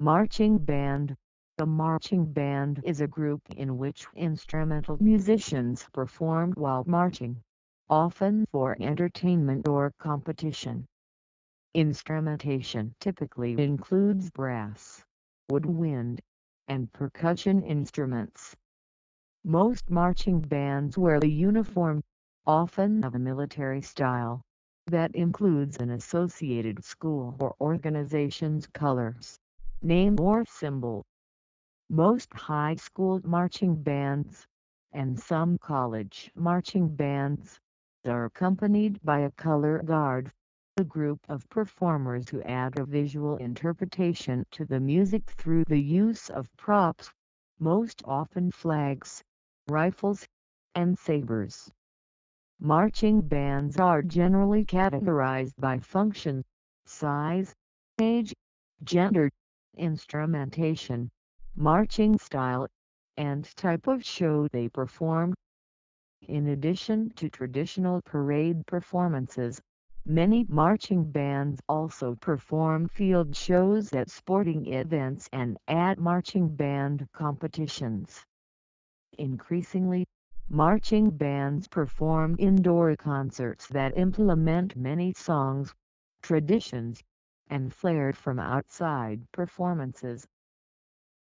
Marching band The marching band is a group in which instrumental musicians perform while marching, often for entertainment or competition. Instrumentation typically includes brass, woodwind, and percussion instruments. Most marching bands wear the uniform, often of a military style, that includes an associated school or organization's colors, name or symbol. Most high school marching bands, and some college marching bands, are accompanied by a color guard, a group of performers who add a visual interpretation to the music through the use of props, most often flags, rifles, and sabers. Marching bands are generally categorized by function, size, age, gender, instrumentation, marching style, and type of show they perform. In addition to traditional parade performances, many marching bands also perform field shows at sporting events and at marching band competitions. Increasingly, marching bands perform indoor concerts that implement many songs, traditions, and flared from outside performances.